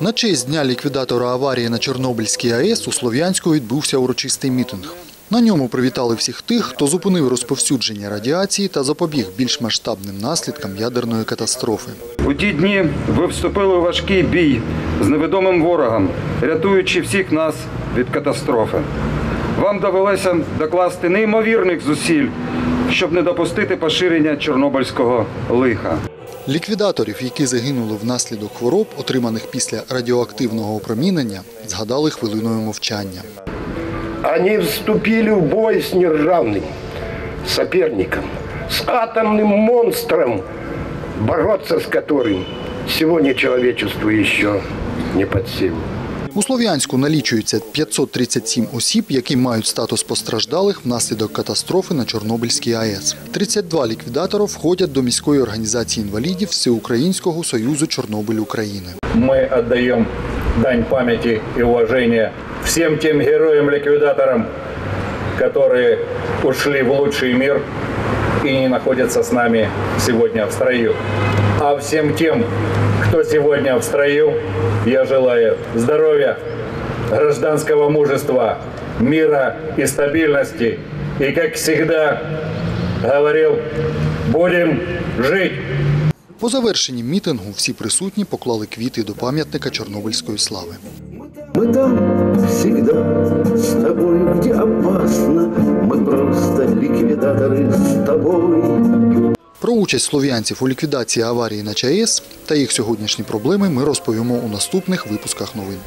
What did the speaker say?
На честь дня ліквідатора аварії на Чорнобильській АЕС у Слов'янську відбувся урочистий мітинг. На ньому привітали всіх тих, хто зупинив розповсюдження радіації та запобіг більш масштабним наслідкам ядерної катастрофи. У ті дні ви вступили у важкий бій з невідомим ворогом, рятуючи всіх нас від катастрофи. Вам довелося докласти неймовірних зусиль, щоб не допустити поширення чорнобильського лиха. Ліквідаторів, які загинули внаслідок хвороб, отриманих після радіоактивного опромінення, згадали хвилиною мовчання. Они вступили в бой с неравным соперником, с атомным монстром, бороться с которым сегодня человечеству еще не под силу. У Слов'янську налічується 537 осіб, які мають статус постраждалих внаслідок катастрофи на Чорнобильській АЕС. 32 ліквідатора входять до міської організації інвалідів Всеукраїнського союзу Чорнобиль України. мы отдаем дань памяти и уважения всем тем героям-ликвидаторам, которые ушли в лучший мир и не находятся с нами сегодня в строю. А всем тем, кто сегодня в строю, я желаю здоровья, гражданского мужества, мира и стабильности. И, как всегда говорил, будем жить. По завершенні мітингу всі присутні поклали квіти до пам'ятника Чорнобильської слави. Мы там всегда с тобой, где опасно, мы просто ликвидаторы с тобой. Про участь слов'янців у ліквідації аварії на ЧАЕС та їх сьогоднішні проблеми ми розповімо у наступних випусках новин.